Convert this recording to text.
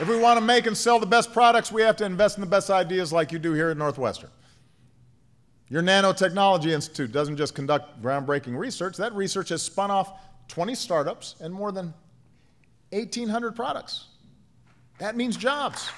If we want to make and sell the best products, we have to invest in the best ideas like you do here at Northwestern. Your Nanotechnology Institute doesn't just conduct groundbreaking research, that research has spun off 20 startups and more than 1,800 products. That means jobs.